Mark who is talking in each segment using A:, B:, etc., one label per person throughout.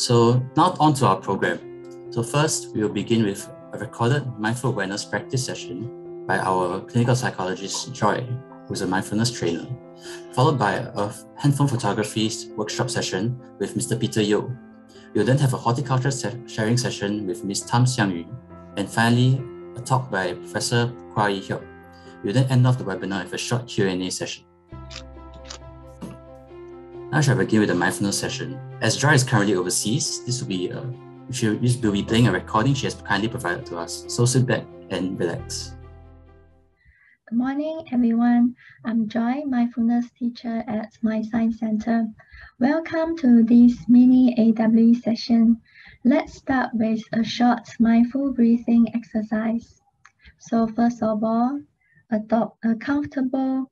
A: So now on to our program. So first, we will begin with a recorded mindful awareness practice session by our clinical psychologist Joy, who's a mindfulness trainer, followed by a handphone photography workshop session with Mr. Peter Yeo. We'll then have a horticulture se- sharing session with Ms. Tam Xiangyu, and finally, a talk by Professor Kua Ee Heok. We'll then end off the webinar with a short Q&A session. Now shall I begin with the mindfulness session. As Joy is currently overseas, this will be uh, a she will be playing a recording she has kindly provided to us. So sit back and relax.
B: Good morning, everyone. I'm Joy, mindfulness teacher at Mind Science Center. Welcome to this mini AWE session. Let's start with a short mindful breathing exercise. So first of all, adopt a comfortable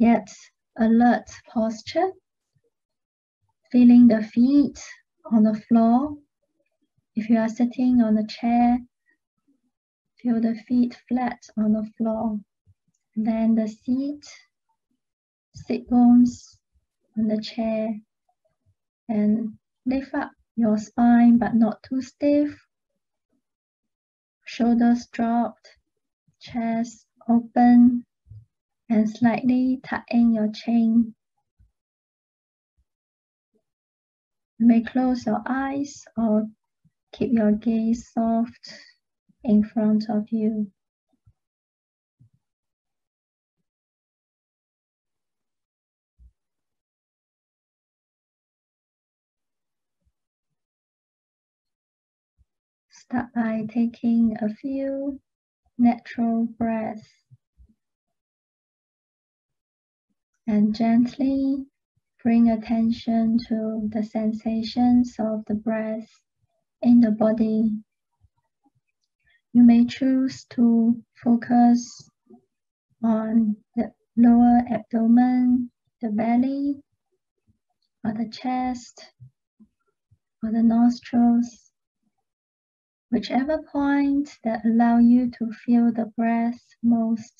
B: yet alert posture feeling the feet on the floor. If you are sitting on a chair, feel the feet flat on the floor. And then the seat, sit bones on the chair, and lift up your spine but not too stiff. Shoulders dropped, chest open, and slightly tuck in your chin. You may close your eyes or keep your gaze soft in front of you. Start by taking a few natural breaths and gently Bring attention to the sensations of the breath in the body. You may choose to focus on the lower abdomen, the belly, or the chest, or the nostrils, whichever point that allow you to feel the breath most.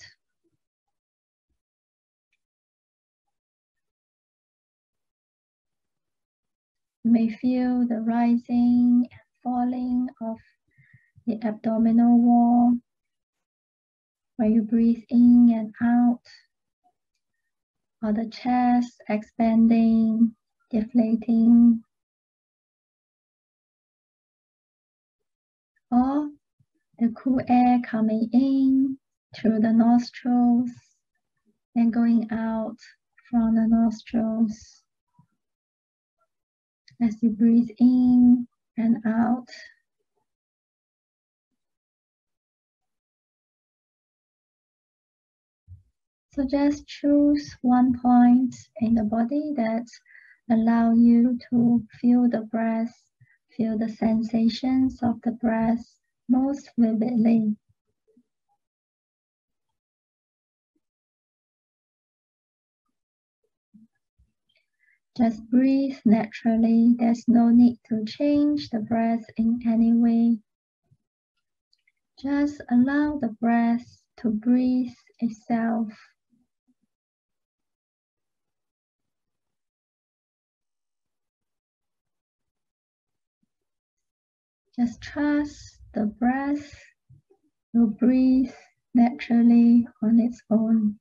B: May feel the rising and falling of the abdominal wall when you breathe in and out, or the chest expanding, deflating, or the cool air coming in through the nostrils and going out from the nostrils as you breathe in and out. So just choose one point in the body that allow you to feel the breath, feel the sensations of the breath most vividly. Just breathe naturally. There's no need to change the breath in any way. Just allow the breath to breathe itself. Just trust the breath will breathe naturally on its own.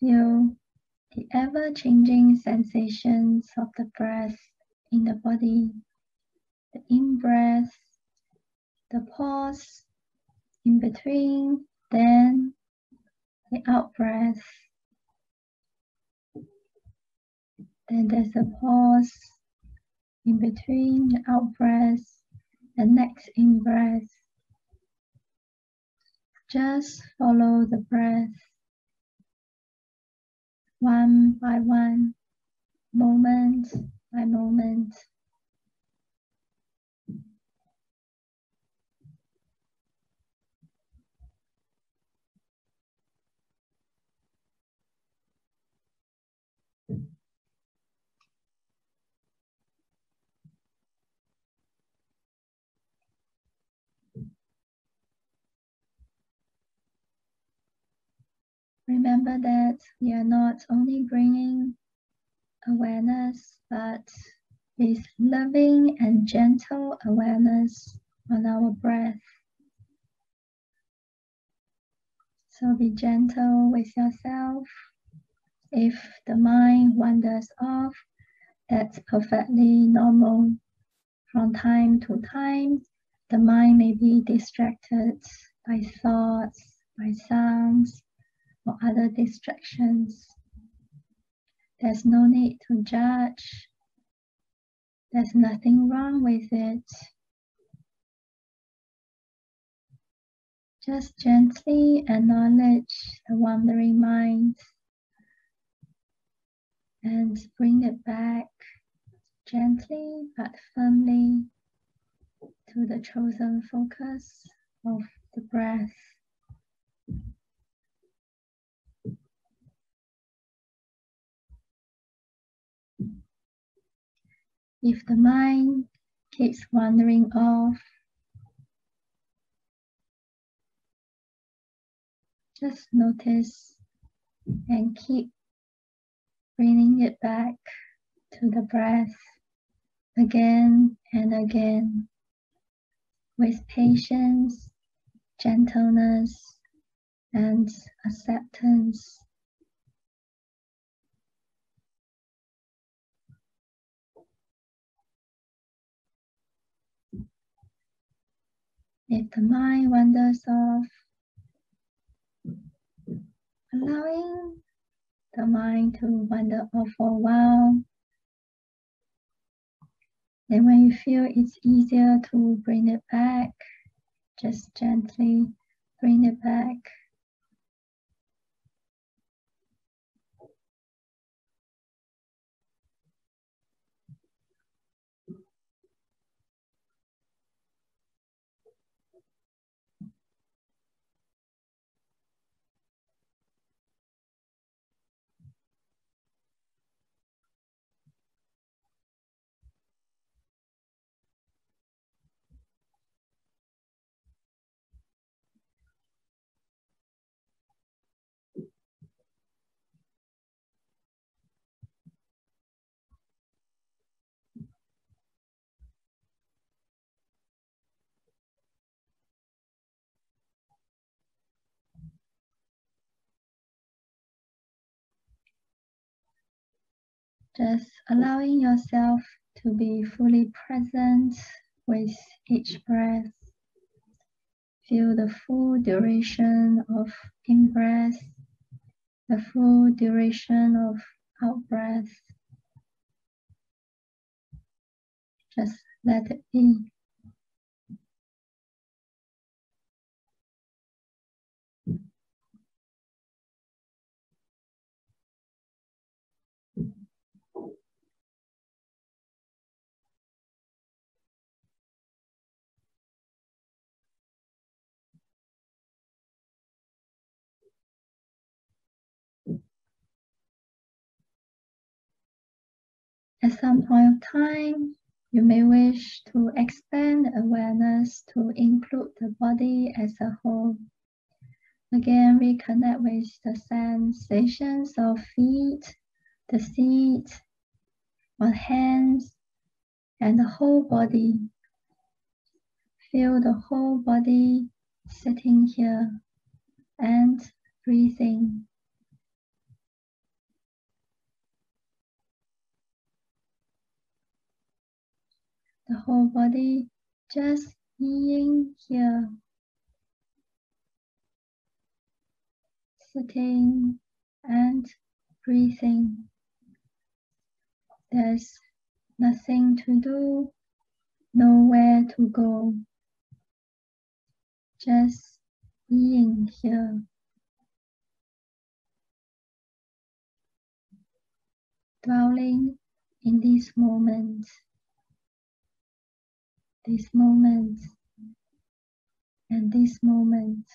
B: Feel the ever changing sensations of the breath in the body, the in breath, the pause in between, then the out breath. Then there's a pause in between the out breath and next in breath. Just follow the breath one by one, moment by moment. Remember that we are not only bringing awareness, but with loving and gentle awareness on our breath. So be gentle with yourself. If the mind wanders off, that's perfectly normal. From time to time, the mind may be distracted by thoughts, by sounds, or other distractions. There's no need to judge. There's nothing wrong with it. Just gently acknowledge the wandering mind and bring it back gently but firmly to the chosen focus of the breath. If the mind keeps wandering off, just notice and keep bringing it back to the breath again and again with patience, gentleness, and acceptance. If the mind wanders off, allowing the mind to wander off for a while. Then when you feel it's easier to bring it back, just gently bring it back. Just allowing yourself to be fully present with each breath. Feel the full duration of in breath, the full duration of out breath. Just let it be. At some point of time, you may wish to expand awareness to include the body as a whole. Again, reconnect with the sensations of feet, the seat, on hands, and the whole body. Feel the whole body sitting here and breathing. The whole body just being here, sitting and breathing. There's nothing to do, nowhere to go, just being here. Dwelling in this moment this moment and this moment.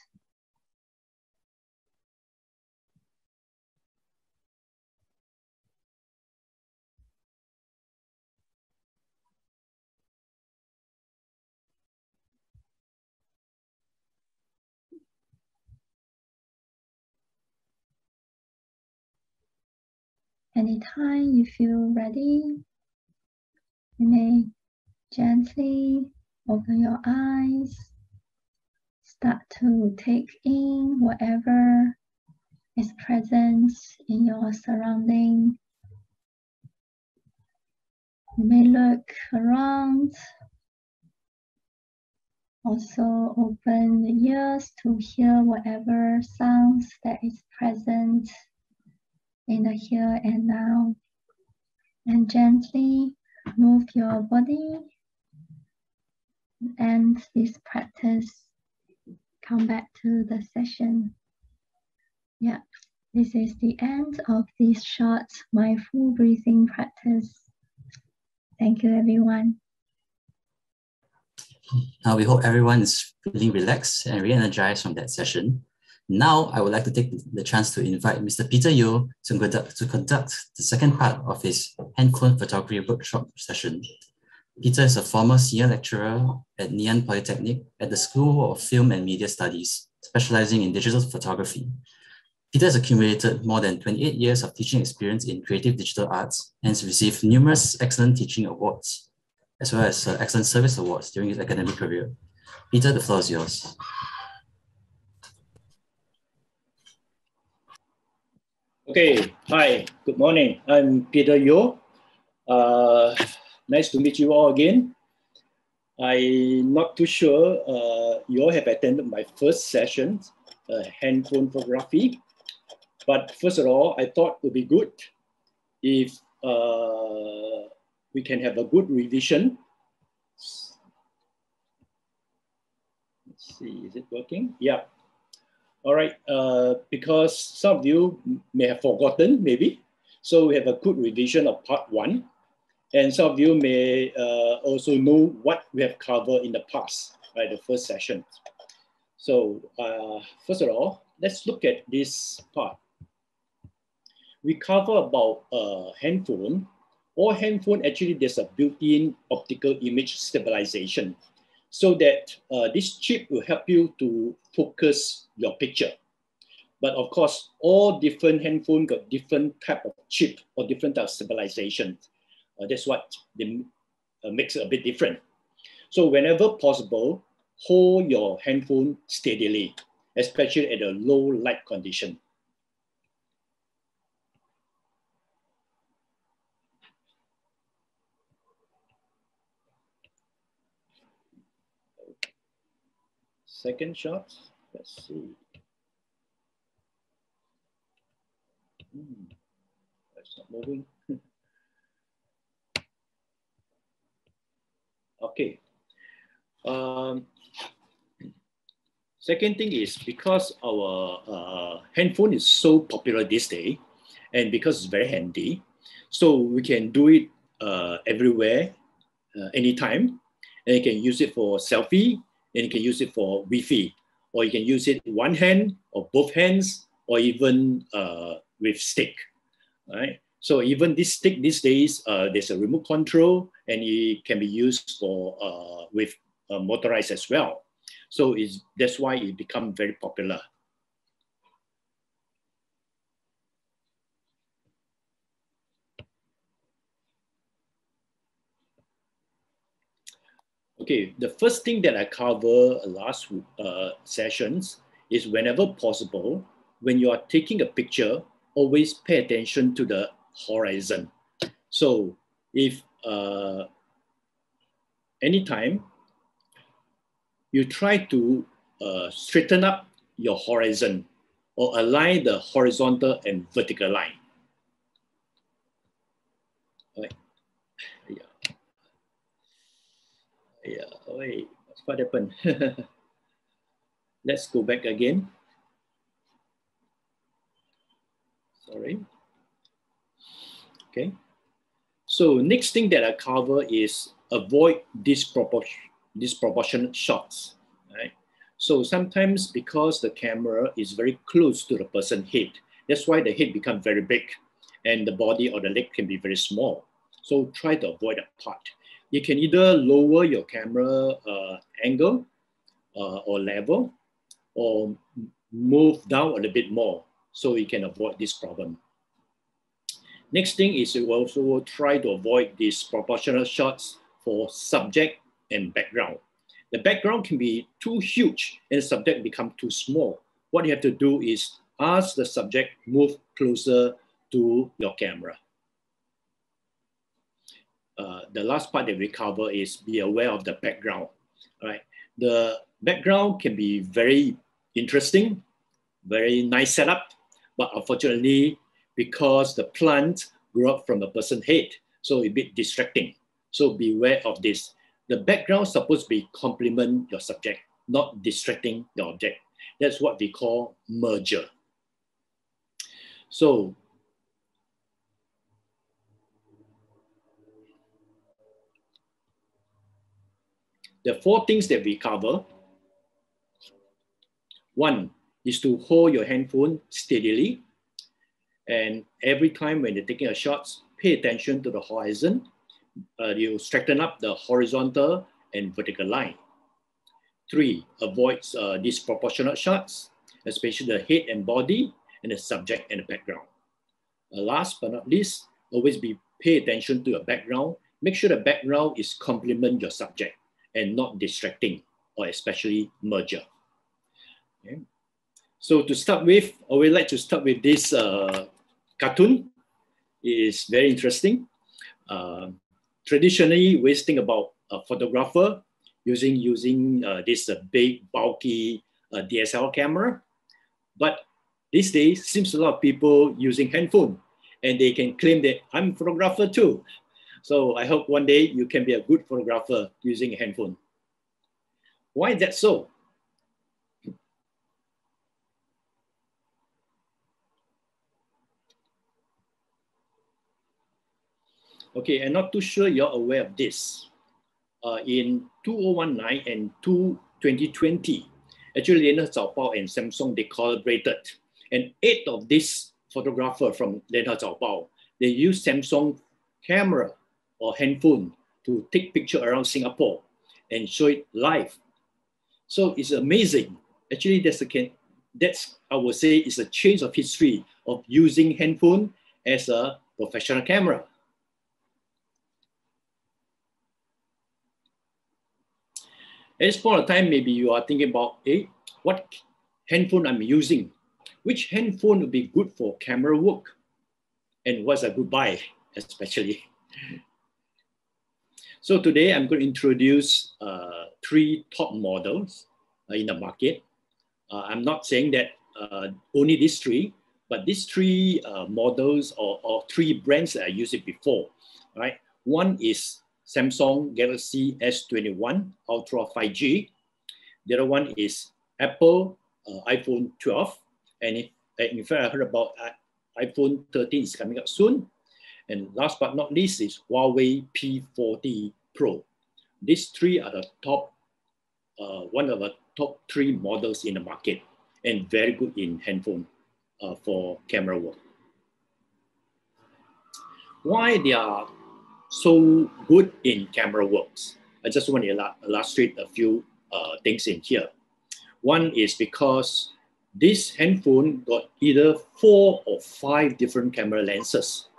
B: Anytime you feel ready, you may gently open your eyes, start to take in whatever is present in your surrounding. You may look around also open the ears to hear whatever sounds that is present in the here and now. And gently move your body and this practice. Come back to the session. Yeah, this is the end of this short mindful breathing practice. Thank you, everyone.
A: Now we hope everyone is feeling relaxed and re-energized from that session. Now I would like to take the chance to invite Mr. Peter Yeo to conduct, to conduct the second part of his hand handphone photography workshop session. Peter is a former senior lecturer at Ann Polytechnic at the School of Film and Media Studies, specializing in digital photography. Peter has accumulated more than 28 years of teaching experience in creative digital arts and has received numerous excellent teaching awards as well as uh, Excellent Service Awards during his academic career. Peter, the floor is yours.
C: Okay, hi, good morning. I'm Peter Yeo. Uh, nice to meet you all again. I'm not too sure uh, you all have attended my first session, uh, handphone photography. But first of all, I thought it would be good if uh, we can have a good revision. Let's see, is it working? Yeah. All right, uh, because some of you may have forgotten maybe. So we have a good revision of part one. And some of you may uh, also know what we have covered in the past, right, the first session. So uh, first of all, let's look at this part. We cover about uh, handphone all handphone actually there's a built-in optical image stabilization so that uh, this chip will help you to focus your picture. But of course, all different handphone got different type of chip or different type of stabilization. Uh, that's what they, uh, makes it a bit different. So whenever possible, hold your handphone steadily, especially at a low light condition. second shot. Let's see. Hmm. That's not moving. Okay. Um, second thing is because our uh, handphone is so popular this day, and because it's very handy, so we can do it uh, everywhere, uh, anytime, and you can use it for selfie, and you can use it for Wi-Fi, or you can use it one hand or both hands, or even uh, with stick, right? So even this stick these days, uh, there's a remote control, and it can be used for uh, with uh, motorized as well. So it's, that's why it become very popular. Okay, the first thing that I cover last uh, sessions is whenever possible, when you are taking a picture, always pay attention to the horizon. So if uh, anytime you try to uh, straighten up your horizon or align the horizontal and vertical line. Yeah, wait, what happened? Let's go back again. Sorry. Okay. So next thing that I cover is avoid disproportion, disproportionate shots. Right. So sometimes because the camera is very close to the person's head, that's why the head becomes very big and the body or the leg can be very small. So try to avoid that part you can either lower your camera uh, angle uh, or level or move down a little bit more so you can avoid this problem. Next thing is we also try to avoid these proportional shots for subject and background. The background can be too huge and the subject become too small. What you have to do is ask the subject move closer to your camera. Uh, the last part that we cover is be aware of the background. Right, the background can be very interesting, very nice setup, but unfortunately, because the plant grew up from a person's head, so a bit distracting. So beware of this. The background supposed to be complement your subject, not distracting the object. That's what we call merger. So the four things that we cover. One is to hold your handphone steadily. And every time when you're taking a shot, pay attention to the horizon. Uh, you straighten up the horizontal and vertical line. Three, avoid uh, disproportionate shots, especially the head and body and the subject and the background. Uh, last but not least, always be pay attention to your background. Make sure the background is complement your subject and not distracting or especially merger. Okay. So to start with, I would like to start with this uh, cartoon. is very interesting. Uh, traditionally, we think about a photographer using, using uh, this uh, big, bulky uh, DSLR camera. But these days, seems a lot of people using handphone and they can claim that I'm a photographer too. So I hope one day you can be a good photographer using a handphone. Why is that so? Okay, I'm not too sure you're aware of this. Uh, in 2019 and 2020, actually, Lianhe Zaobao and Samsung, they collaborated. And eight of these photographers from Lianhe Zaobao, they use Samsung camera or handphone to take picture around Singapore and show it live. So it's amazing. Actually, that's a that's I would say is a change of history of using handphone as a professional camera. At this point of time, maybe you are thinking about, hey, what handphone I'm using? Which handphone would be good for camera work? And what's a good buy, especially? So today I'm going to introduce uh, three top models uh, in the market. Uh, I'm not saying that uh, only these three, but these three uh, models or, or, three brands that I used it before, right? One is Samsung Galaxy S21 Ultra 5G. The other one is Apple uh, iPhone 12. And if, in fact, I heard about iPhone 13 is coming up soon. And last but not least is Huawei P40 Pro. These three are the top, uh, one of the top three models in the market and very good in handphone uh, for camera work. Why they are so good in camera works? I just want to illustrate a few uh, things in here. One is because this handphone got either four or five different camera lenses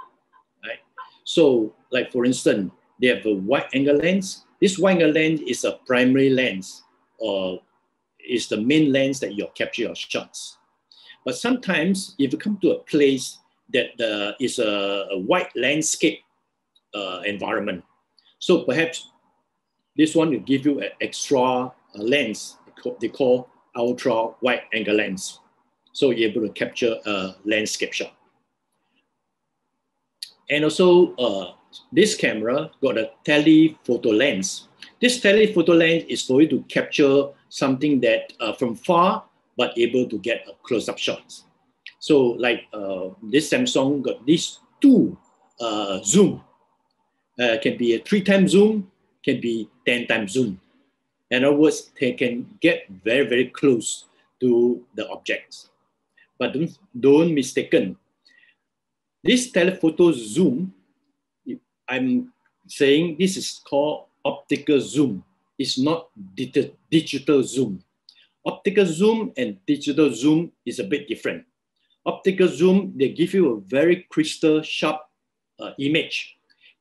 C: right? so like for instance, they have a wide angle lens. This wide angle lens is a primary lens or is the main lens that you capture your shots. But sometimes if you come to a place that uh, is a, a wide landscape uh, environment, so perhaps this one will give you an extra uh, lens they call ultra wide angle lens. So you're able to capture a landscape shot. And also uh, this camera got a telephoto lens. This telephoto lens is for you to capture something that uh, from far, but able to get a close-up shots. So like uh, this Samsung got these two uh, zoom. Uh, can be a three times zoom, can be 10 times zoom. In other words, they can get very, very close to the objects. But don't, don't mistaken, this telephoto zoom, I'm saying this is called optical zoom. It's not digital zoom. Optical zoom and digital zoom is a bit different. Optical zoom, they give you a very crystal sharp uh, image.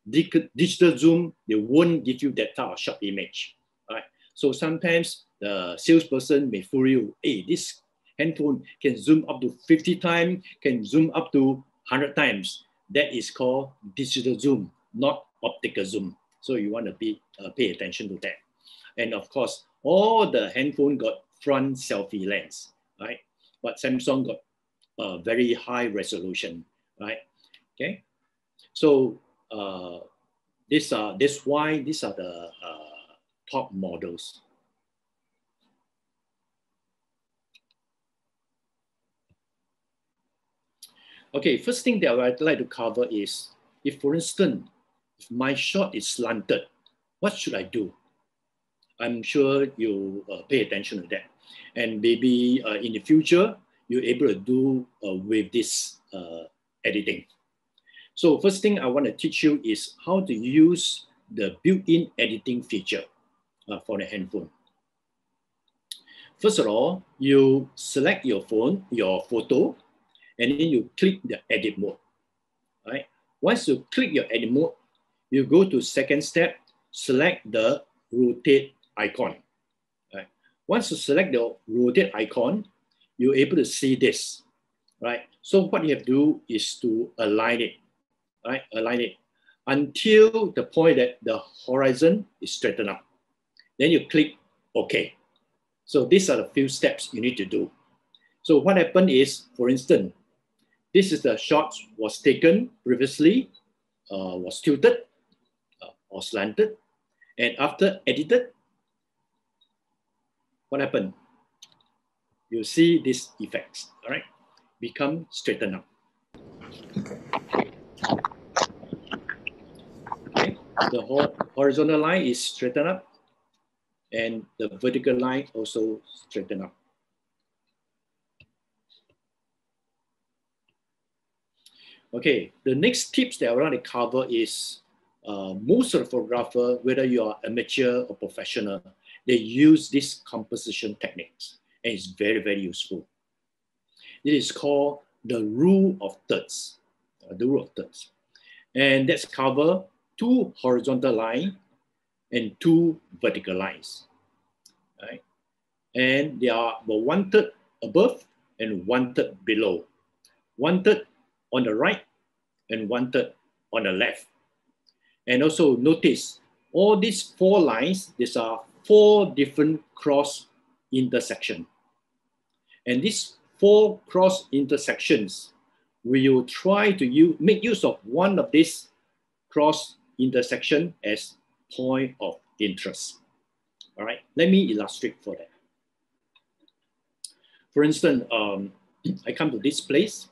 C: Digital zoom, they won't give you that type of sharp image, right? So sometimes the salesperson may fool you, hey, this handphone can zoom up to 50 times, can zoom up to 100 times. That is called digital zoom, not optical zoom. So you want to be, uh, pay attention to that. And of course, all the handphone got front selfie lens, right? But Samsung got a very high resolution, right? Okay, so uh, these are this why these are the uh, top models. Okay, first thing that I'd like to cover is if, for instance, if my shot is slanted, what should I do? I'm sure you uh, pay attention to that. And maybe uh, in the future, you're able to do uh, with this uh, editing. So first thing I want to teach you is how to use the built-in editing feature uh, for the handphone. First of all, you select your phone, your photo, and then you click the edit mode. Right? Once you click your edit mode, you go to second step, select the rotate icon. Right? Once you select the rotate icon, you're able to see this. Right? So what you have to do is to align it right? Align it until the point that the horizon is straightened up. Then you click OK. So these are the few steps you need to do. So what happened is, for instance, this is the shot was taken previously, uh, was tilted uh, or slanted. And after edited, what happened? You see these effects, all right? Become straightened up. The horizontal line is straightened up and the vertical line also straightened up. Okay, the next tips that I want to cover is uh, most of the photographer, whether you are amateur or professional, they use these composition techniques and it's very, very useful. It is called the rule of thirds, uh, the rule of thirds. And that's cover two horizontal lines and two vertical lines, right? And they are one third above and one third below. One third on the right and one third on the left. And also notice all these four lines, these are four different cross intersection. And these four cross intersections, we will try to use, make use of one of these cross intersection as point of interest. All right, let me illustrate for that. For instance, um, I come to this place,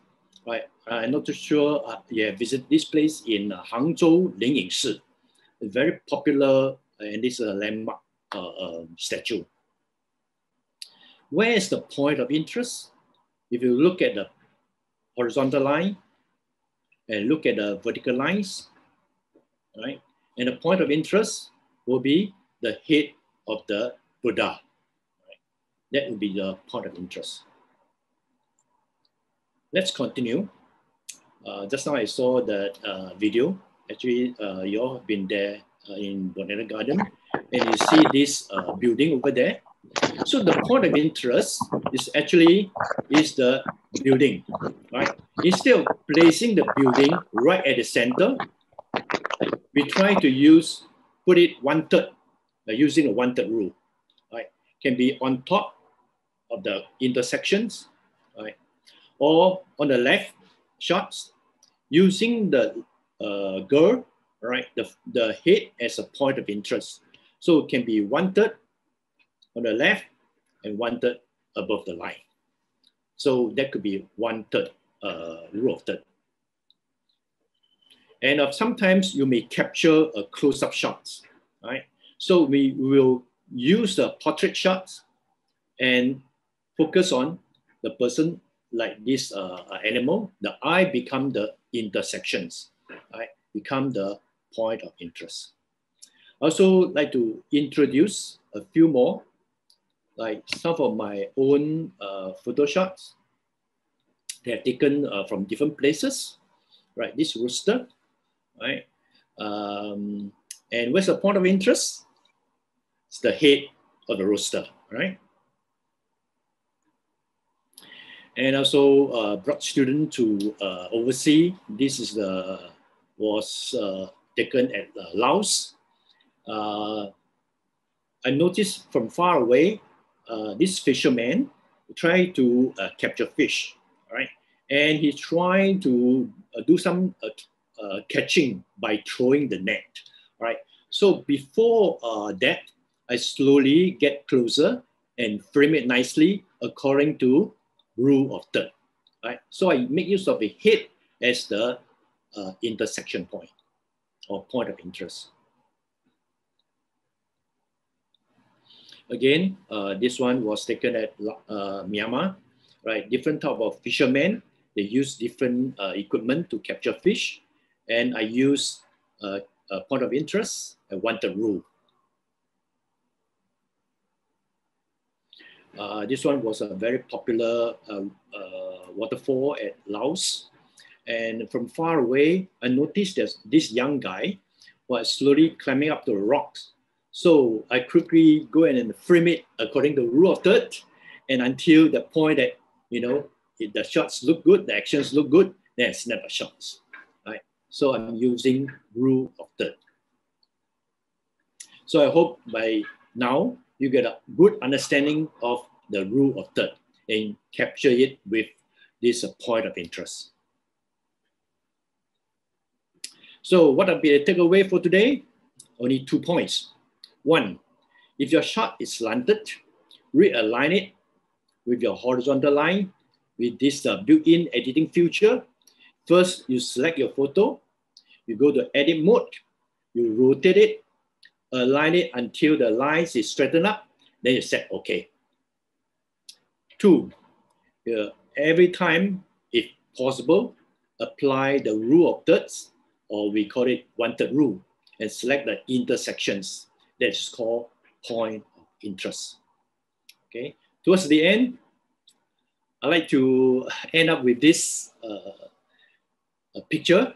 C: right? I'm not too sure uh, you have visited this place in uh, Hangzhou Lingyingshi, a very popular uh, and this is a landmark uh, um, statue. Where is the point of interest? If you look at the horizontal line and look at the vertical lines, right? And the point of interest will be the head of the Buddha. Right? That will be the point of interest. Let's continue. Uh, just now I saw that uh, video. Actually, uh, you all have been there uh, in Botanic Garden, and you see this uh, building over there. So the point of interest is actually is the building, right? Instead of placing the building right at the center, we try to use, put it one third, uh, using a one third rule, right? Can be on top of the intersections, right? Or on the left shots, using the uh, girl, right? The, the head as a point of interest. So it can be one third on the left and one third above the line. So that could be one third uh, rule of third. And uh, sometimes you may capture a close-up shots, right? So we will use the portrait shots and focus on the person like this uh, animal. The eye become the intersections, right? Become the point of interest. I also like to introduce a few more, like some of my own uh, photo shots. They are taken uh, from different places, right? This rooster right? Um, and where's the point of interest? It's the head of the rooster, right? And also uh, brought student to uh, oversee. This is the was uh, taken at uh, Laos. Uh, I noticed from far away, uh, this fisherman tried to uh, capture fish, right? And he's trying to uh, do some uh, uh, catching by throwing the net, right? So before uh, that, I slowly get closer and frame it nicely according to rule of third, right? So I make use of the head as the intersection point or point of interest. Again, uh, this one was taken at uh, Myanmar, right? Different type of fishermen. They use different uh, equipment to capture fish. And I use uh, a point of interest, I wanted rule. Uh, this one was a very popular uh, waterfall at Laos. And from far away, I noticed that this young guy was slowly climbing up the rocks so I quickly go in and frame it according to rule of third, and until the point that you know the shots look good, the actions look good, then I snap a shots. So I'm using rule of third. So I hope by now you get a good understanding of the rule of third and capture it with this point of interest. So what will be the takeaway for today? Only two points. One, if your shot is slanted, realign it with your horizontal line with this uh, built-in editing feature. First, you select your photo, you go to edit mode, you rotate it, align it until the lines is straightened up, then you set OK. Two, uh, every time, if possible, apply the rule of thirds, or we call it one third rule, and select the intersections that is called point of interest. Okay, towards the end, I like to end up with this uh, picture.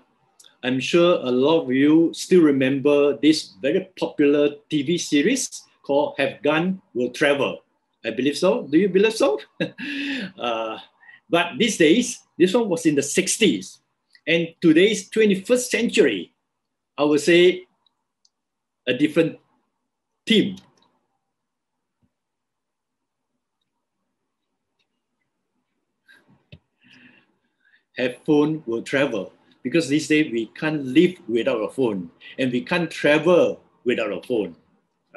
C: I'm sure a lot of you still remember this very popular TV series called Have Gun Will Travel. I believe so. Do you believe so? uh, but these days, this one was in the 60s. And today's 21st century, I would say a different team. Have phone will travel because these days we can't live without a phone and we can't travel without a phone,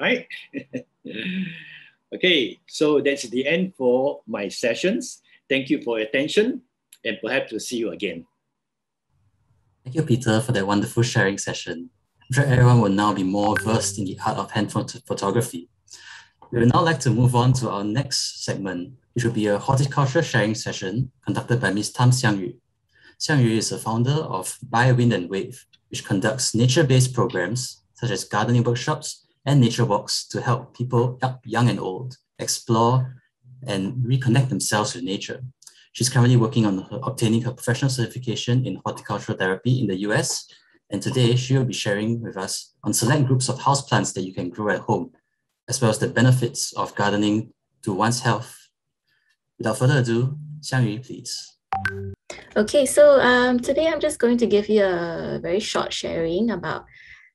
C: right? okay, so that's the end for my sessions. Thank you for your attention and perhaps we'll see you again.
A: Thank you, Peter, for that wonderful sharing session. I'm sure everyone will now be more versed in the art of hand photography. We would now like to move on to our next segment, which will be a horticulture sharing session conducted by Ms. Tam Xiangyu. Xiangyu is the founder of By Wind and Wave, which conducts nature-based programs such as gardening workshops and nature walks to help people, young and old, explore and reconnect themselves with nature. She's currently working on her, obtaining her professional certification in horticultural therapy in the US and today she will be sharing with us on select groups of houseplants that you can grow at home, as well as the benefits of gardening to one's health. Without further ado, Xiangyu, please.
D: Okay, so um, today I'm just going to give you a very short sharing about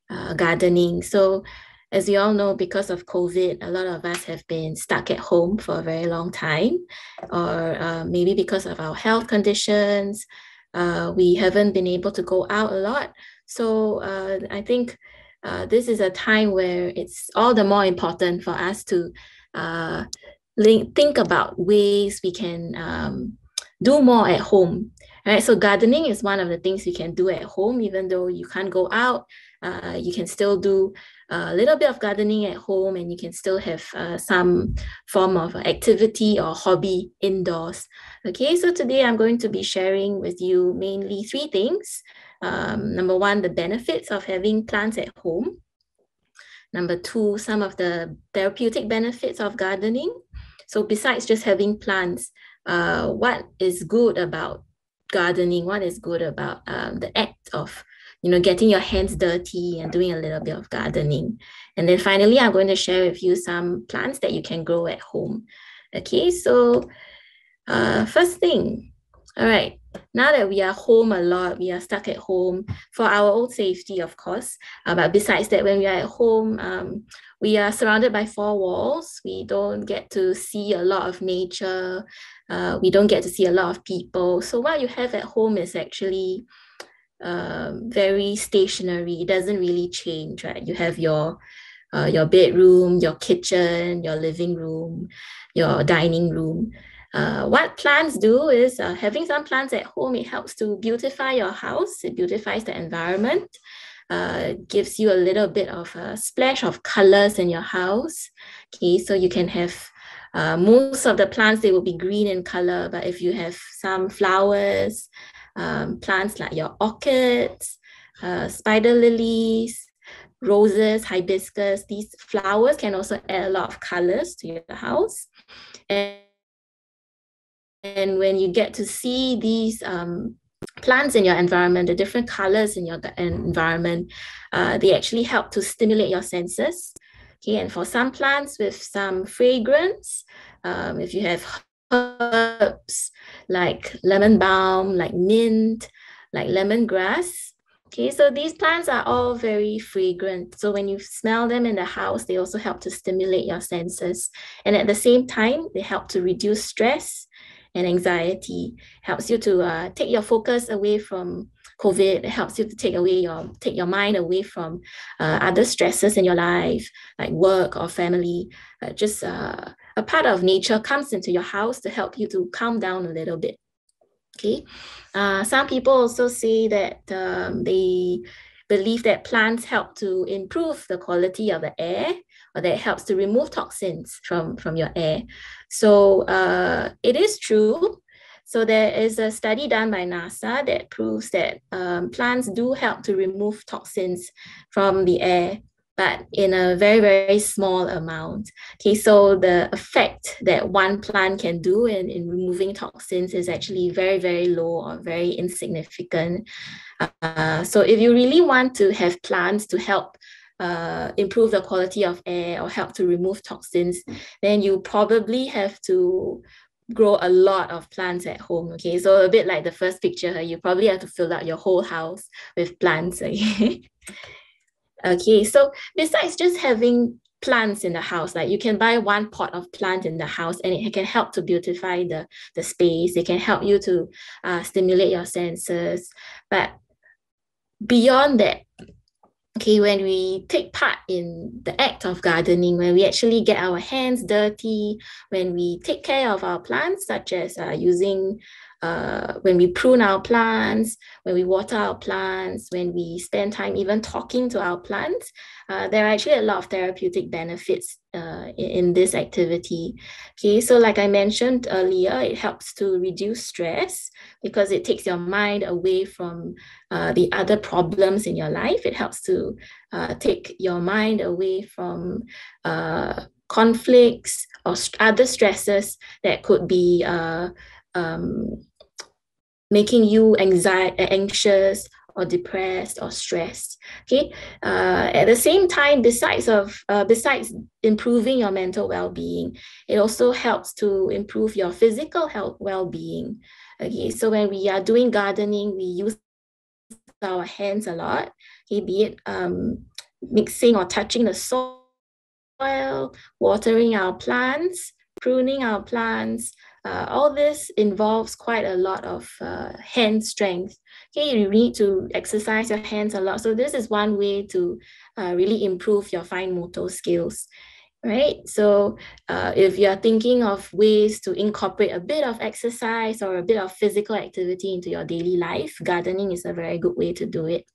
D: uh, gardening. So as you all know, because of COVID, a lot of us have been stuck at home for a very long time, or uh, maybe because of our health conditions, uh, we haven't been able to go out a lot. So uh, I think uh, this is a time where it's all the more important for us to uh, think about ways we can um, do more at home. Right, so gardening is one of the things you can do at home, even though you can't go out. Uh, you can still do a little bit of gardening at home, and you can still have uh, some form of activity or hobby indoors. Okay, so today I'm going to be sharing with you mainly three things. Um, number one, the benefits of having plants at home. Number two, some of the therapeutic benefits of gardening. So besides just having plants, uh, what is good about gardening? What is good about um, the act of you know, getting your hands dirty and doing a little bit of gardening. And then finally, I'm going to share with you some plants that you can grow at home. Okay, so uh, first thing, all right, now that we are home a lot, we are stuck at home for our own safety, of course. Uh, but besides that, when we are at home, um, we are surrounded by four walls. We don't get to see a lot of nature. Uh, we don't get to see a lot of people. So what you have at home is actually um, very stationary. It doesn't really change, right? You have your uh, your bedroom, your kitchen, your living room, your dining room. Uh, what plants do is uh, having some plants at home, it helps to beautify your house. It beautifies the environment, uh, gives you a little bit of a splash of colors in your house. Okay, so you can have uh, most of the plants, they will be green in color, but if you have some flowers, um, plants like your orchids, uh, spider lilies, roses, hibiscus, these flowers can also add a lot of colors to your house. And and when you get to see these um, plants in your environment, the different colors in your environment, uh, they actually help to stimulate your senses. Okay, and for some plants with some fragrance, um, if you have herbs like lemon balm, like mint, like lemongrass, Okay, so these plants are all very fragrant. So when you smell them in the house, they also help to stimulate your senses. And at the same time, they help to reduce stress and anxiety helps you to uh, take your focus away from COVID. Helps you to take away your take your mind away from uh, other stresses in your life, like work or family. Uh, just uh, a part of nature comes into your house to help you to calm down a little bit. Okay, uh, some people also say that um, they believe that plants help to improve the quality of the air or that helps to remove toxins from, from your air. So uh, it is true. So there is a study done by NASA that proves that um, plants do help to remove toxins from the air, but in a very, very small amount. Okay, so the effect that one plant can do in, in removing toxins is actually very, very low or very insignificant. Uh, so if you really want to have plants to help uh, improve the quality of air or help to remove toxins, then you probably have to grow a lot of plants at home. Okay, so a bit like the first picture, you probably have to fill out your whole house with plants. Okay, okay so besides just having plants in the house like you can buy one pot of plant in the house and it can help to beautify the the space it can help you to uh, stimulate your senses but beyond that okay, when we take part in the act of gardening, when we actually get our hands dirty, when we take care of our plants, such as uh, using uh, when we prune our plants, when we water our plants, when we spend time even talking to our plants, uh, there are actually a lot of therapeutic benefits uh, in, this activity. Okay, so like I mentioned earlier, it helps to reduce stress because it takes your mind away from uh, the other problems in your life. It helps to uh, take your mind away from conflicts or st- other stresses that could be um, making you anxiety, anxious or depressed or stressed. Okay. Uh, at the same time, besides of uh, besides improving your mental well-being, it also helps to improve your physical health well-being. Okay. So when we are doing gardening, we use our hands a lot. Okay, be it um, mixing or touching the soil, watering our plants, pruning our plants, uh, all this involves quite a lot of uh, hand strength. Okay, you need to exercise your hands a lot. So this is one way to uh, really improve your fine motor skills, right? So uh, if you are thinking of ways to incorporate a bit of exercise or a bit of physical activity into your daily life, gardening is a very good way to do it.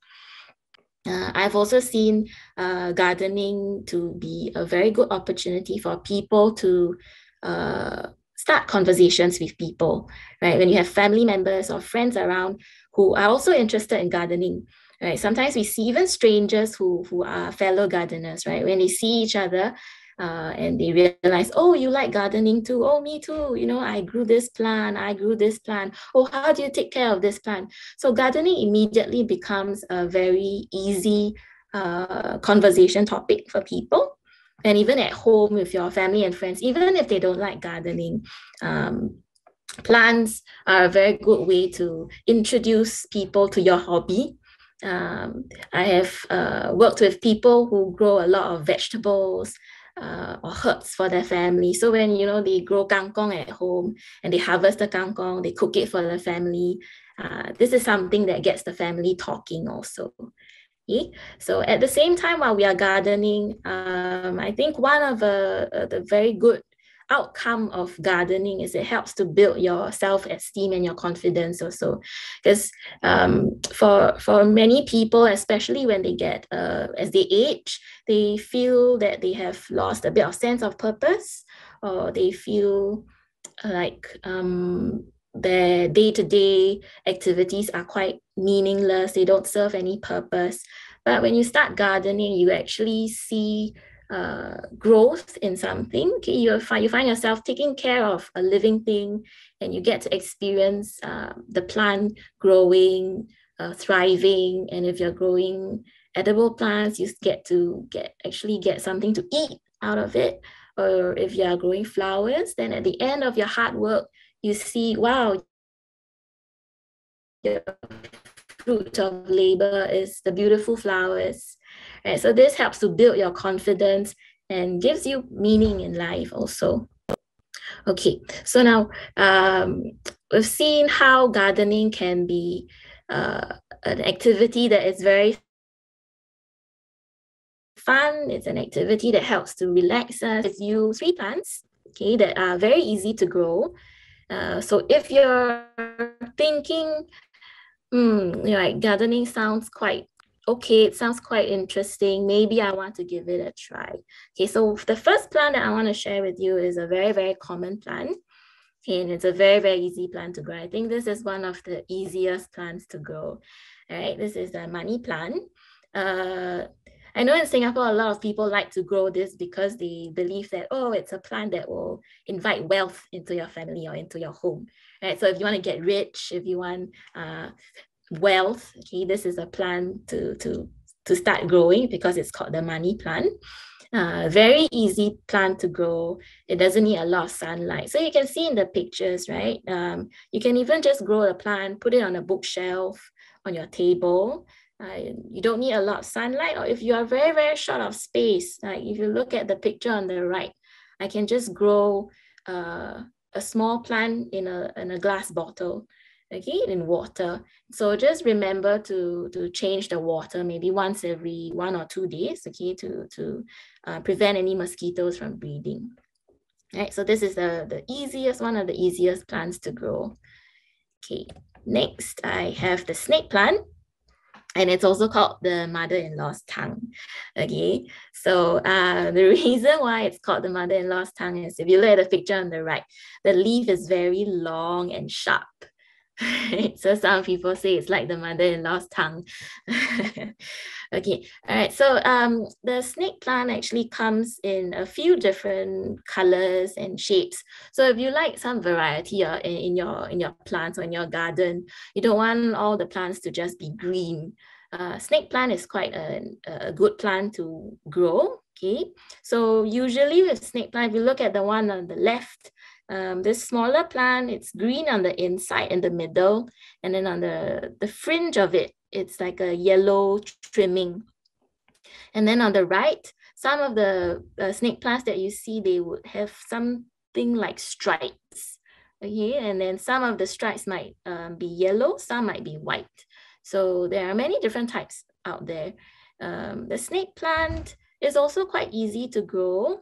D: Uh, I've also seen uh, gardening to be a very good opportunity for people to uh, start conversations with people, right? When you have family members or friends around who are also interested in gardening, right? Sometimes we see even strangers who, who are fellow gardeners, right? When they see each other, uh, and they realize, oh, you like gardening too. Oh, me too. You know, I grew this plant. I grew this plant. Oh, how do you take care of this plant? So gardening immediately becomes a very easy uh, conversation topic for people. And even at home with your family and friends, even if they don't like gardening, um, plants are a very good way to introduce people to your hobby um, I have uh, worked with people who grow a lot of vegetables uh, or herbs for their family. So when you know they grow kangkong at home and they harvest the kangkong, they cook it for the family. Uh, this is something that gets the family talking also. So at the same time while we are gardening, um, I think one of the, uh, the very good outcome of gardening is it helps to build your self-esteem and your confidence also. Because um, for for many people especially when they get uh, as they age they feel that they have lost a bit of sense of purpose or they feel like um, their day-to-day activities are quite meaningless they don't serve any purpose but when you start gardening you actually see uh, growth in something. You find you find yourself taking care of a living thing, and you get to experience uh, the plant growing, uh, thriving. And if you're growing edible plants, you get to get actually get something to eat out of it. Or if you are growing flowers, then at the end of your hard work, you see, wow, the fruit of labor is the beautiful flowers Right? So this helps to build your confidence and gives you meaning in life also. Okay, so now um, we've seen how gardening can be uh, an activity that is very fun. It's an activity that helps to relax us. It's you three plants, okay, that are very easy to grow. Uh, so if you're thinking, hmm, you like gardening sounds quite okay, it sounds quite interesting. Maybe I want to give it a try. Okay, so the first plant that I want to share with you is a very, very common plant. Okay, and it's a very, very easy plant to grow. I think this is one of the easiest plants to grow. All right, this is the money plant. Uh, I know in Singapore, a lot of people like to grow this because they believe that, oh, it's a plant that will invite wealth into your family or into your home. Right. So if you want to get rich, if you want uh, wealth. Okay, this is a plant to to to start growing because it's called the money plant. Uh, very easy plant to grow. It doesn't need a lot of sunlight. So you can see in the pictures, right? Um, you can even just grow the plant, put it on a bookshelf, on your table. Uh, you don't need a lot of sunlight. Or if you are very, very short of space, like if you look at the picture on the right, I can just grow uh, a small plant in a, in a glass bottle okay, in water. So just remember to, to change the water maybe once every one or two days, okay, to, to uh, prevent any mosquitoes from breeding. Right, so this is the, the easiest, one of the easiest plants to grow. Okay, next I have the snake plant and it's also called the mother-in-law's tongue. Okay? So uh, the reason why it's called the mother-in-law's tongue is if you look at the picture on the right the leaf is very long and sharp so some people say it's like the mother-in-law's tongue. okay, all right. So um, the snake plant actually comes in a few different colors and shapes. So if you like some variety uh, in, in your in your plants or in your garden, you don't want all the plants to just be green. Uh, snake plant is quite a, a good plant to grow. Okay, so usually with snake plant, if you look at the one on the left, um, this smaller plant, it's green on the inside in the middle, and then on the, the fringe of it, it's like a yellow trimming. And then on the right, some of the uh, snake plants that you see, they would have something like stripes. Okay, and then some of the stripes might um, be yellow, some might be white. So there are many different types out there. Um, the snake plant is also quite easy to grow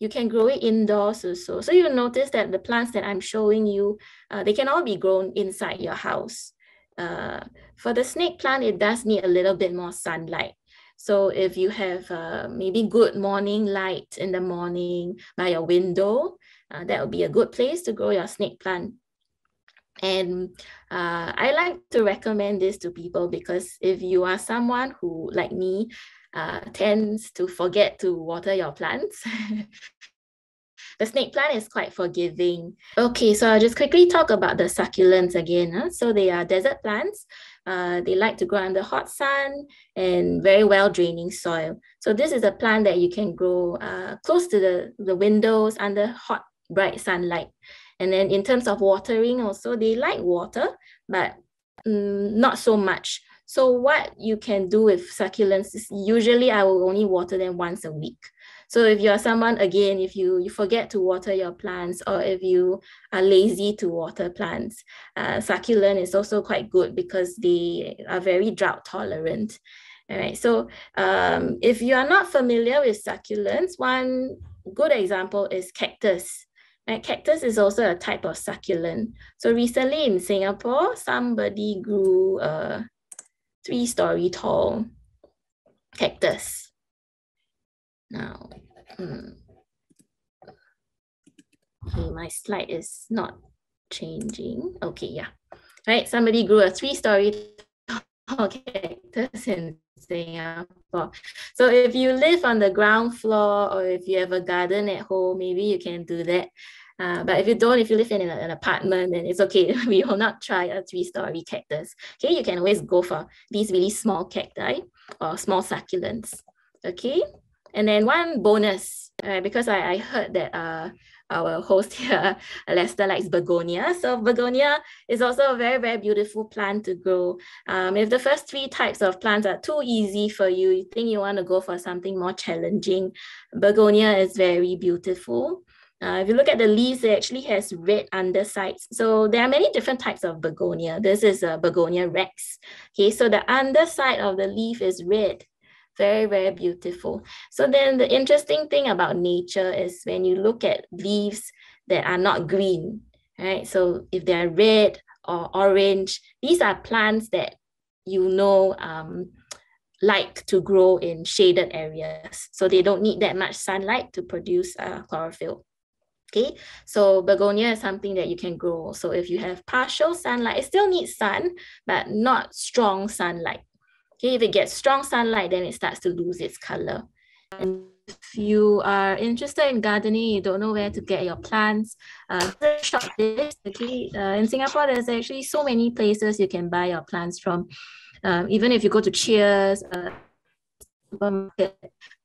D: you can grow it indoors also. So you'll notice that the plants that I'm showing you, uh, they can all be grown inside your house. Uh, for the snake plant, it does need a little bit more sunlight. So if you have uh, maybe good morning light in the morning by your window, uh, that would be a good place to grow your snake plant. And uh, I like to recommend this to people because if you are someone who, like me, uh, tends to forget to water your plants. the snake plant is quite forgiving. Okay, so I'll just quickly talk about the succulents again. Huh? So they are desert plants. Uh, they like to grow under hot sun and very well draining soil. So this is a plant that you can grow uh, close to the, the windows under hot, bright sunlight. And then in terms of watering also, they like water, but mm, not so much. So what you can do with succulents is usually I will only water them once a week. So if you're someone, again, if you, you forget to water your plants or if you are lazy to water plants, uh, succulent is also quite good because they are very drought tolerant. All right, so um, if you are not familiar with succulents, one good example is cactus. Right? Cactus is also a type of succulent. So recently in Singapore, somebody grew a three-story tall cactus. Now, hmm. okay, my slide is not changing. Okay, yeah. Right, somebody grew a three-story tall cactus in Singapore. So if you live on the ground floor or if you have a garden at home, maybe you can do that. Uh, but if you don't, if you live in an, apartment, then it's okay. we will not try a three-story cactus. Okay, you can always go for these really small cacti or small succulents. Okay. And then one bonus, uh, because I, I heard that uh, our host here, Lester, likes begonia. So begonia is also a very, very beautiful plant to grow. Um, if the first three types of plants are too easy for you, you think you want to go for something more challenging, begonia is very beautiful. Uh, if you look at the leaves, it actually has red undersides. So there are many different types of begonia. This is a begonia rex. Okay, so the underside of the leaf is red very, very beautiful. So then the interesting thing about nature is when you look at leaves that are not green, right? So if they're red or orange, these are plants that you know um, like to grow in shaded areas. So they don't need that much sunlight to produce uh, chlorophyll. Okay, so begonia is something that you can grow. So if you have partial sunlight, it still needs sun, but not strong sunlight. Okay, if it gets strong sunlight, then it starts to lose its color. And if you are interested in gardening, you don't know where to get your plants, uh, shop this. Okay, uh, in Singapore, there's actually so many places you can buy your plants from. Um, even if you go to Cheers, uh, supermarket,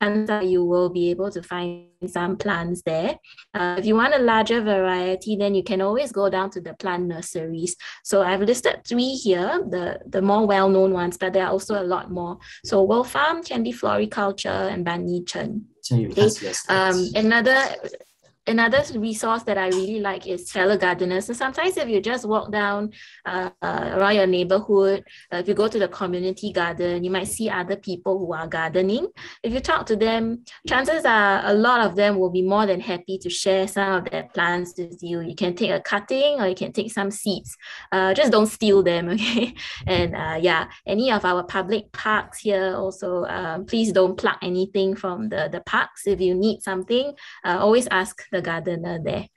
D: and you will be able to find some plants there. Uh, if you want a larger variety, then you can always go down to the plant nurseries. So I've listed three here, the, the more well-known ones, but there are also a lot more. So World Farm, Candy Floriculture, and Ban Yi Chen.
A: Okay.
D: Um, another another resource that I really like is fellow gardeners. So sometimes if you just walk down uh, uh, around your neighborhood, uh, if you go to the community garden, you might see other people who are gardening. If you talk to them, chances are a lot of them will be more than happy to share some of their plants with you. You can take a cutting or you can take some seeds. Uh, just don't steal them, okay? And uh, yeah, any of our public parks here also, um, please don't pluck anything from the, the parks. If you need something, uh, always ask the gardener there.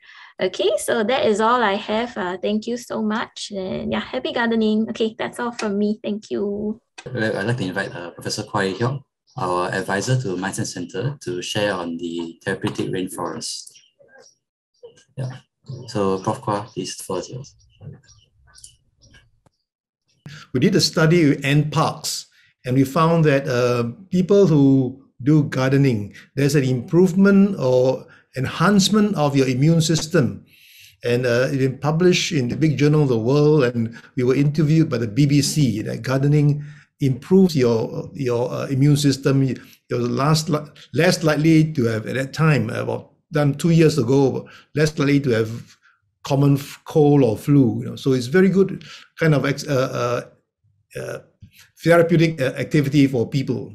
D: Okay, so that is all I have. Uh, thank you so much. And yeah, happy gardening. Okay, that's all from me. Thank you.
A: I'd like to invite uh, Professor Kua Ee Heok, our advisor to Mind Science Center, to share on the therapeutic rainforest. Yeah. So, Prof. Kua, please, for yours.
E: We did a study with parks and we found that uh, people who do gardening, there's an improvement or enhancement of your immune system. And uh, it been published in the big journal of the world, and we were interviewed by the BBC that gardening improves your your uh, immune system. You're last, less likely to have at that time about done two years ago, less likely to have common cold or flu. You know, so it's very good kind of uh, uh, uh, therapeutic uh, activity for people.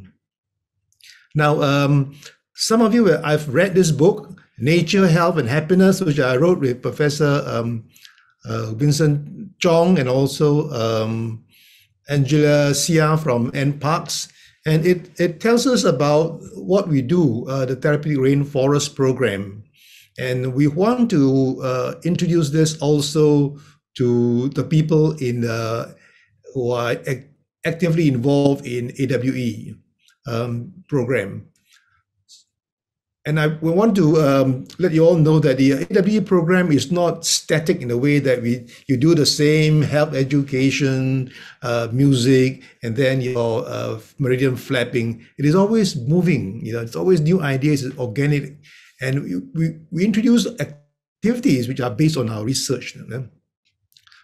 E: Now, um, some of you, I've read this book, Nature, Health, and Happiness, which I wrote with Professor um, uh, Vincent Chong and also um, Angela Sia from NParks. And it, it tells us about what we do, uh, the Therapeutic Rainforest Program. And we want to uh, introduce this also to the people in who are actively involved in AWE. um, program. And I we want to um, let you all know that the AWE program is not static in the way that we you do the same health education, uh, music, and then your uh, meridian flapping. It is always moving. You know, it's always new ideas, it's organic, and we, we, we introduce activities which are based on our research. You know?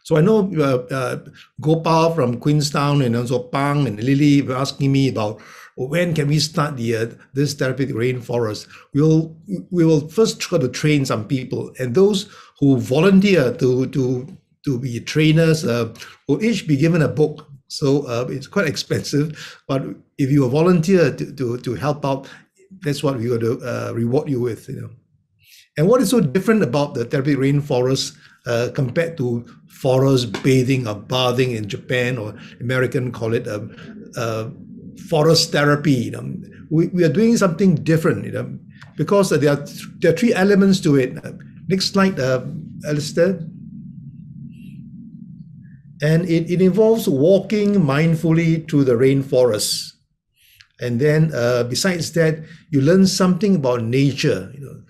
E: So I know uh, uh, Gopal from Queenstown and also Pang and Lily were asking me about when can we start the uh, this therapeutic rainforest? We'll we will first try to train some people, and those who volunteer to to to be trainers uh, will each be given a book. So uh, it's quite expensive, but if you volunteer to, to to help out, that's what we're going to uh, reward you with. You know, and what is so different about the therapeutic rainforest uh, compared to forest bathing or bathing in Japan or American call it a, a forest therapy. You know, we, we are doing something different, you know, because there are there are three elements to it. Next slide, uh, Alistair. And it, it involves walking mindfully through the rainforest. And then uh, besides that, you learn something about nature. You know,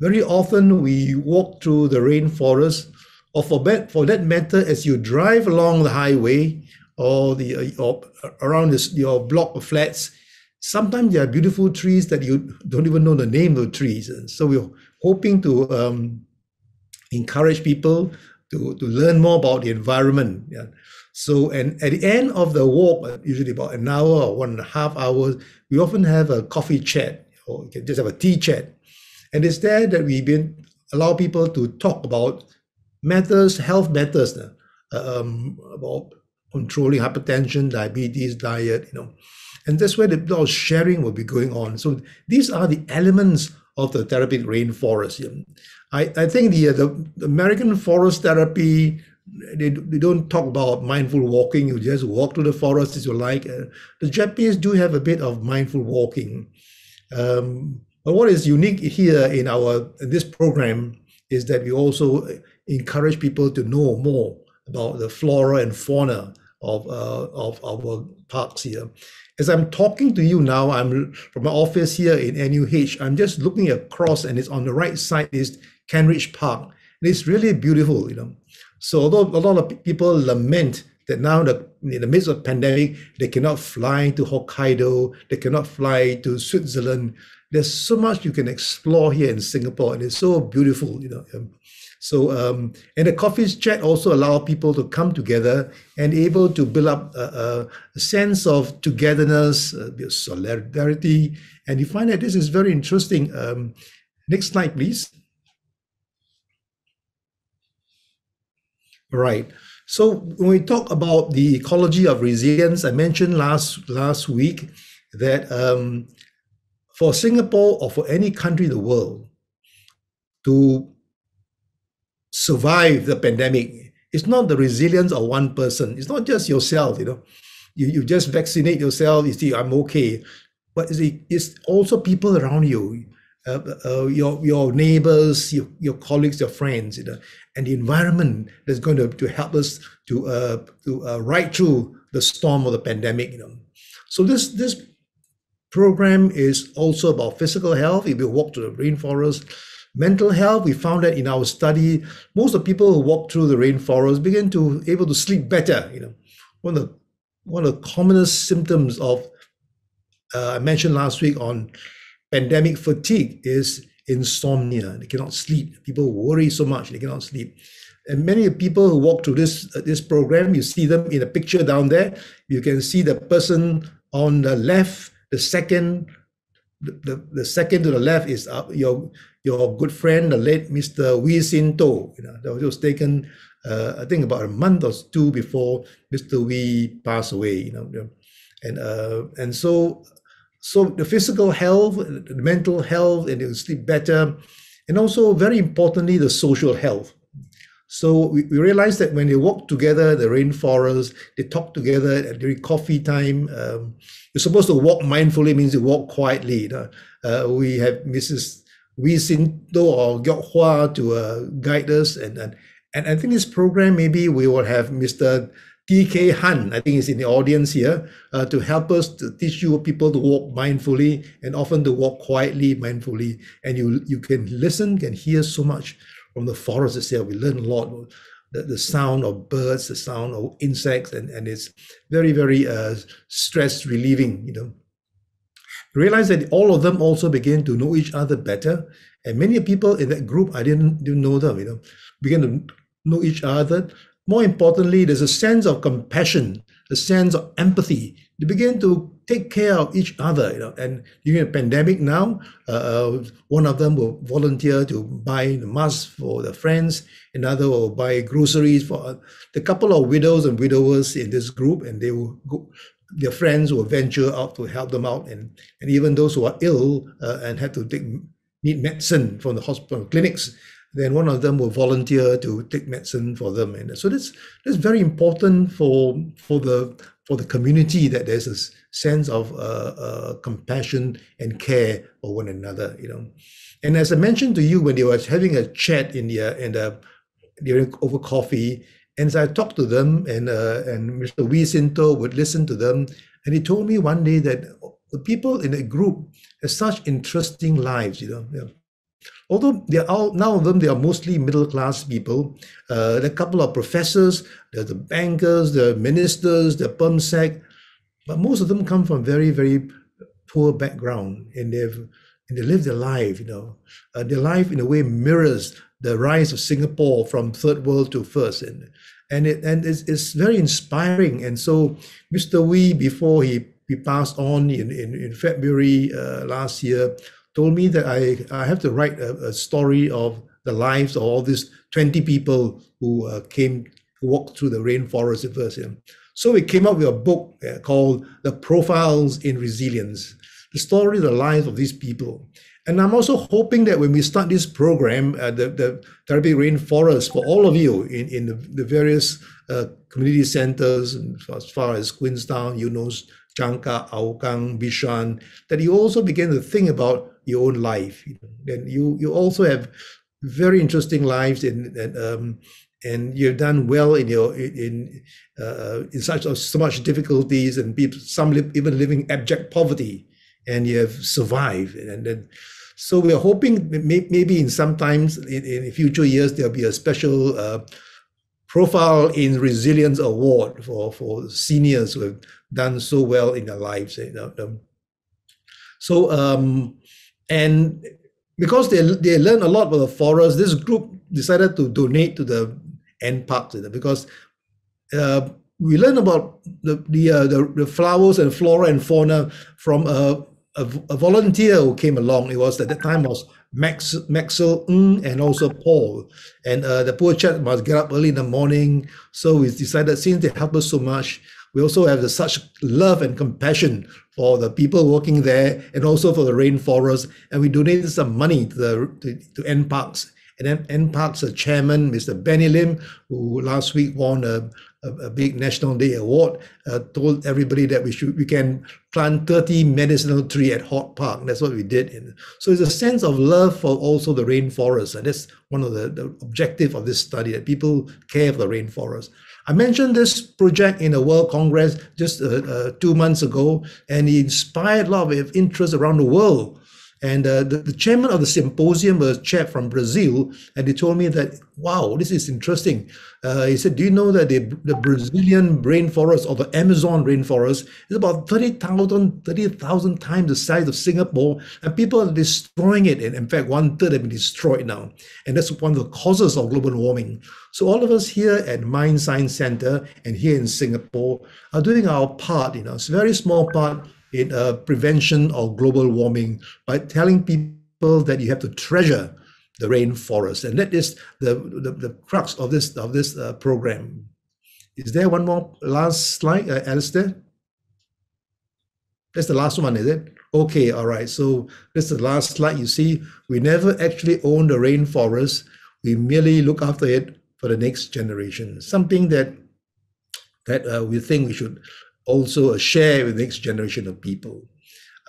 E: very often we walk through the rainforest, or for for that matter, as you drive along the highway, or the uh, or around this, your block of flats, sometimes there are beautiful trees that you don't even know the name of the trees. So we're hoping to um, encourage people to, to learn more about the environment. Yeah. So, and at the end of the walk, uh, usually about an hour or one and a half hours, we often have a coffee chat or just have a tea chat. And it's there that we been allow people to talk about matters, health matters, uh, um, about controlling hypertension, diabetes, diet, you know. And that's where the lot sharing will be going on. So these are the elements of the therapeutic rainforest. I, I think the, the, the American forest therapy, they, they don't talk about mindful walking. You just walk through the forest as you like. Uh, the Japanese do have a bit of mindful walking. Um, but what is unique here in our in this program is that we also encourage people to know more about the flora and fauna of, uh, of our parks here. As I'm talking to you now, I'm from my office here in NUH. I'm just looking across, and it's on the right side is Kent Park, and it's really beautiful, you know. So although a lot of people lament that now the, in the midst of pandemic, they cannot fly to Hokkaido, they cannot fly to Switzerland. There's so much you can explore here in Singapore, and it's so beautiful, you know. So, um, and the coffee chat also allow people to come together and able to build up a, a sense of togetherness, uh, solidarity. And you find that this is very interesting. Um, next slide, please. Right. So when we talk about the ecology of resilience, I mentioned last last week that um, for Singapore or for any country in the world to survive the pandemic. It's not the resilience of one person. It's not just yourself, you know. You, you just vaccinate yourself, you see, I'm okay. But it's also people around you, uh, uh, your, your neighbors, your, your colleagues, your friends, you know, and the environment that's going to, to help us to, uh, to uh, ride through the storm of the pandemic, you know. So this, this program is also about physical health. If you walk to the rainforest, Mental health, we found that in our study, most of people who walk through the rainforest begin to able to sleep better. You know, one of the one of the commonest symptoms of uh, I mentioned last week on pandemic fatigue is insomnia. They cannot sleep. People worry so much they cannot sleep. And many people who walk through this uh, this program, you see them in a picture down there. You can see the person on the left, the second, the, the, second to the left is uh, your your good friend, the late Mr. Wee Sin Tho. You know, that was taken, uh, I think, about a month or two before Mr. Wee passed away. You know, and uh, and so so the physical health, the mental health, and you sleep better, and also very importantly, the social health. So we, we realized that when they walk together, the rainforest, they talk together during coffee time. Um, you're supposed to walk mindfully, means you walk quietly. You know? uh, we have Mrs. Wee Sin Tho or Gyok Hua to uh, guide us. And, and, and I think this program, maybe we will have Mr. T.K. Han, I think is in the audience here, uh, to help us to teach you people to walk mindfully and often to walk quietly, mindfully. And you you can listen, can hear so much from the forest itself. We learn a lot. The, the sound of birds, the sound of insects, and, and it's very, very uh, stress relieving, you know. Realize that all of them also begin to know each other better. And many people in that group, I didn't, didn't know them, you know, begin to know each other more importantly, there's a sense of compassion, a sense of empathy. They begin to take care of each other. You know, and during a pandemic now, uh, uh, one of them will volunteer to buy masks for their friends. Another will buy groceries for uh, the couple of widows and widowers in this group, and they will go. Their friends will venture out to help them out, and and even those who are ill uh, and have to take need medicine from the hospital clinics then one of them will volunteer to take medicine for them. And so that's that's very important for for the for the community that there's a sense of uh, uh, compassion and care for one another you know. And as i mentioned to you when they were having a chat in the in the during over coffee and as i talked to them and uh, and mr Wee Sin Tho would listen to them and he told me one day that the people in the group have such interesting lives you know Although they are all, now of them, they are mostly middle class people. Uh, a couple of professors, there's the bankers, the ministers, the perm sec, but most of them come from very, very poor background, and they've and they live their life. You know, uh, their life in a way mirrors the rise of Singapore from third world to first, and and it and it's, it's very inspiring. And so, Mr. Wee, before he he passed on in in, in February uh, last year, told me that I, I have to write a, a story of the lives of all these 20 people who uh, came, walked through the rainforest first. You know. So we came up with a book uh, called The Profiles in Resilience, the story, of the lives of these people. And I'm also hoping that when we start this program, uh, the, the Therapy Rainforest, for all of you in, in the, the various uh, community centers, as far as Queenstown, Eunos, Changkat, Hougang, Bishan, that you also begin to think about your own life. Then you you also have very interesting lives and and um, and you've done well in your in uh, in such so much difficulties and people some live, even living abject poverty and you have survived and then so we are hoping maybe in sometimes in, in future years there'll be a special uh, profile in resilience award for for seniors who have done so well in their lives you know, so um, and because they, they learn a lot about the forest, this group decided to donate to the end NParks because uh, we learn about the the, uh, the, the flowers and flora and fauna from a, a, a, volunteer who came along. It was at that time was Max Maxwell Ng and also Paul. And uh, the poor chap must get up early in the morning. So we decided since they help us so much, we also have the, such love and compassion for the people working there and also for the rainforest. And we donated some money to the to, to NParks. And then N NParks, chairman, Mr. Benny Lim, who last week won a, a, a big National Day award, uh, told everybody that we should we can plant 30 medicinal tree at HortPark. That's what we did. And so it's a sense of love for also the rainforest. And that's one of the, the objective of this study, that people care for the rainforest. I mentioned this project in a World Congress just uh, uh, two months ago, and it inspired a lot of interest around the world. And uh, the, the, chairman of the symposium was a chap from Brazil, and he told me that, wow, this is interesting. Uh, he said, do you know that the, the Brazilian rainforest or the Amazon rainforest is about 30,000 30, times the size of Singapore, and people are destroying it. And in fact, one third have been destroyed now. And that's one of the causes of global warming. So all of us here at Mind Science Center and here in Singapore are doing our part, you know, it's a very small part in uh, prevention of global warming by telling people that you have to treasure the rainforest, and that is the the, the crux of this of this uh, program. Is there one more last slide, uh, Alistair? That's the last one, is it? Okay, all right. So this is the last slide. You see, we never actually own the rainforest. We merely look after it for the next generation. Something that that uh, we think we should also a share with the next generation of people.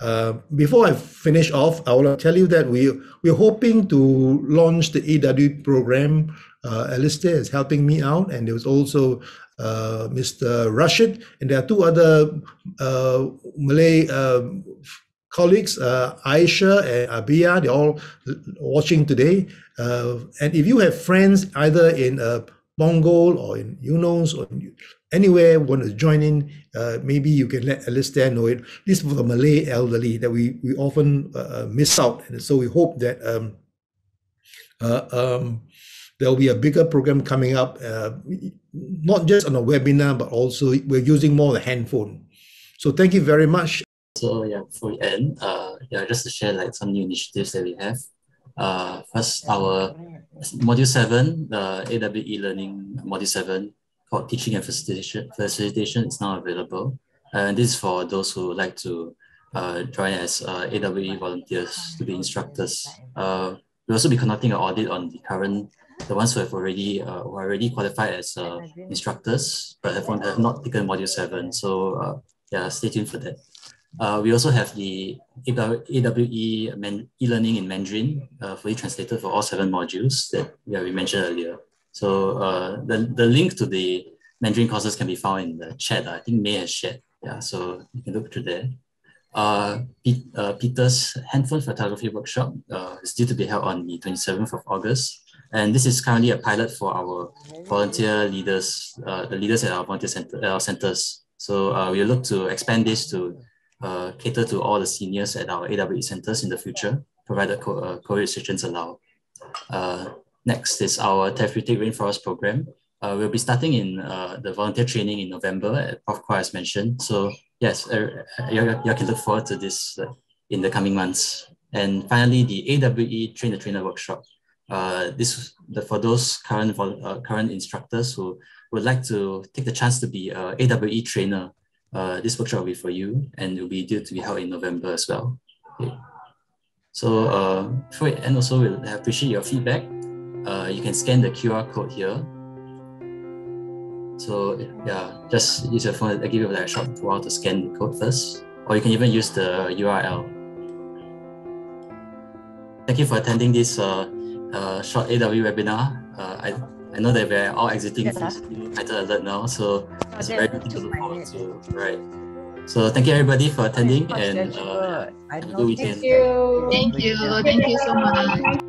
E: Uh, before I finish off, I want to tell you that we we're hoping to launch the AW program. Uh, Alistair is helping me out, and there was also uh, Mr. Rashid, and there are two other uh, Malay uh, colleagues, uh, Aisha and Abia. They're all watching today. Uh, and if you have friends either in Punggol or in Eunos or anywhere want to join in, uh, maybe you can let Alistair know it. This for the Malay elderly that we we often uh, uh, miss out, and so we hope that um, uh, um, there will be a bigger program coming up, uh, not just on a webinar, but also we're using more the handphone. So thank you very much.
A: So yeah, before we end, uh, yeah, just to share like some new initiatives that we have. First, our module seven, the AWE learning module seven called teaching and facilitation, facilitation is now available. And this is for those who would like to uh, join as uh, AWE volunteers to be instructors. Uh, we'll also be conducting an audit on the current, the ones who have already uh, who are already qualified as uh, instructors, but have, have not taken module seven. So uh, yeah, stay tuned for that. Uh, we also have the AWE e-learning in Mandarin, uh, fully translated for all seven modules that yeah, we mentioned earlier. So uh, the, the link to the Mandarin courses can be found in the chat. I think May has shared. Yeah, so you can look through there. Uh, uh, Peter's handphone photography workshop uh, is due to be held on the 27th of August. And this is currently a pilot for our volunteer leaders, uh, the leaders at our volunteer center, our centers. So uh, we look to expand this to uh, cater to all the seniors at our AWE centers in the future, provided co uh, COVID restrictions allow. Uh, Next is our therapeutic rainforest program. Uh, we'll be starting in uh, the volunteer training in November, as Prof. Kua has mentioned. So yes, uh, you, you can look forward to this uh, in the coming months. And finally, the AWE Train the Trainer workshop. Uh, this the, for those current uh, current instructors who would like to take the chance to be a AWE trainer. This workshop will be for you, and it will be due to be held in November as well. Okay. So uh, before we end, also we'll appreciate your feedback uh, you can scan the QR code here. So yeah, just use your phone. I give you like a short while to scan the code first, or you can even use the URL. Thank you for attending this uh, uh, short AW webinar. Uh, I, I know that we're all exiting from title alert now, so it's very good to look forward to. Right. So thank you everybody for attending and uh, have a good weekend.
F: Thank you.
B: Thank you. Thank you so much.